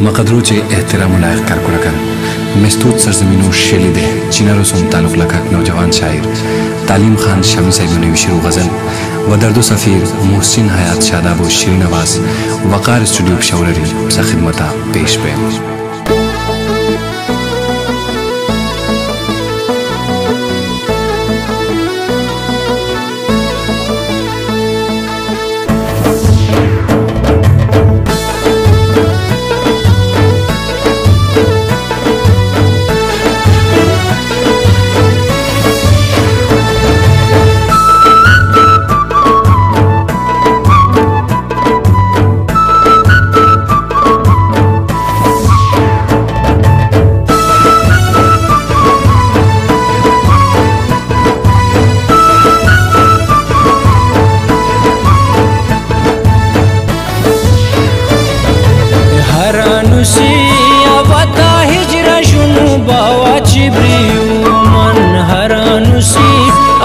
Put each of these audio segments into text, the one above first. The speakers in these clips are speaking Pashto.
مقدروچه احترام و لایق کار کردن مستود سرزمین و شلیده چینر و سوم تعلق لکاک نوجوان شاعر تعلیم خان شمی صاحب نویشی و غزل و درد و سفیر محسن حیات شاداب و شیرین آواز وقار استودیو شورری سا خدمتا پیش پیم ranuşi avata hicra şunu bava çibriyu man haranuşi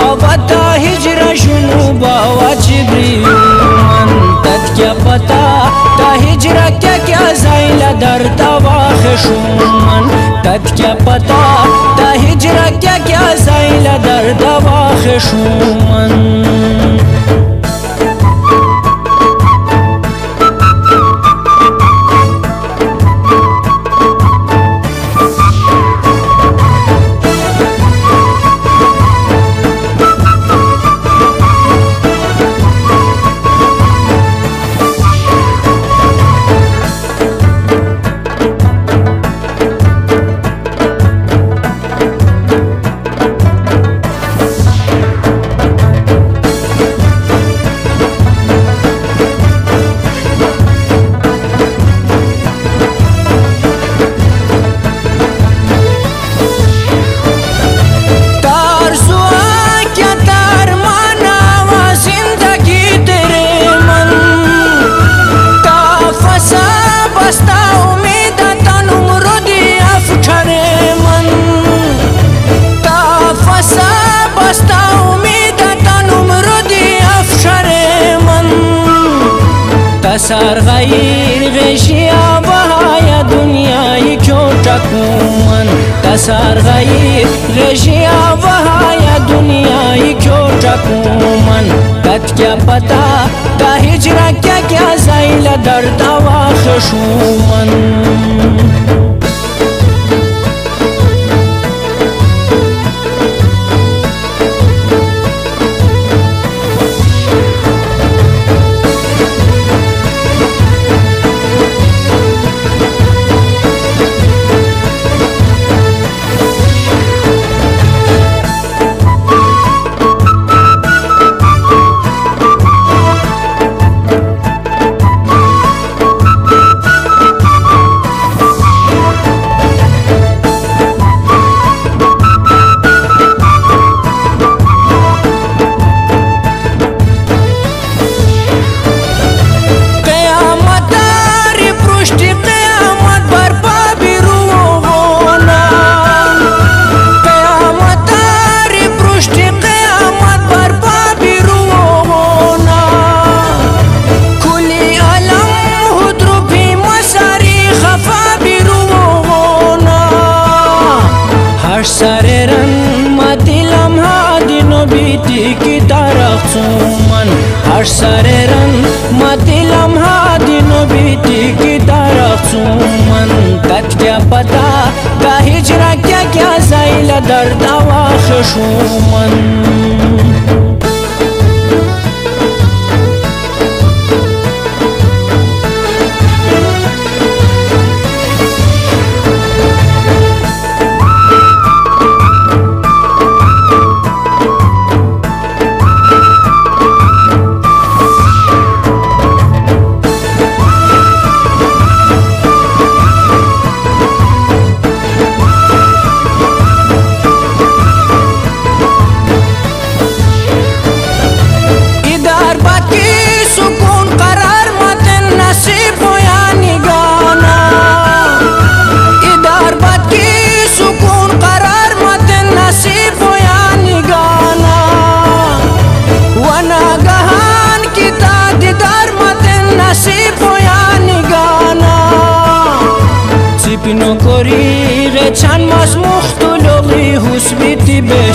avata hicra şunu bava çibriyu man tat kya pata ta hicra kya kya zayla dar tava khşum man tat kya pata ta hicra kya kya zayla dar tava khşum man سر غیر غشیا بهای دنیای کوچکون دسر غیر غشیا بهای دنیای من کت کیا پتا کا ہجرا کیا کیا زایل درد و خشومن Aș sare sarerăn Mă te dilam ha din obiti Gitara țuman Tatya pata Ca hijra kya chea zaila Dar dawa khashuman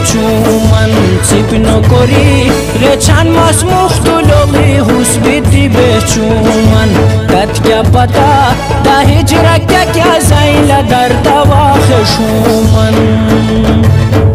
cuman Cipino kori Reçan mas muhtuloli husbiti beçuman Tat kya pata Da hicra kya kya zayla darda vahe şuman Müzik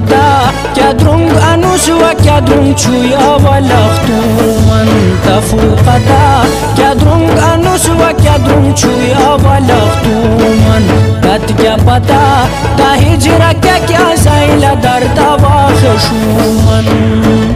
da Kja drung anusua, kja drung chuja valahtu Man tafuqa da Kja drung anusua, kja drung chuja valahtu Man kat kja pata Ta hijra kja kja zaila dar ta vakhe shuman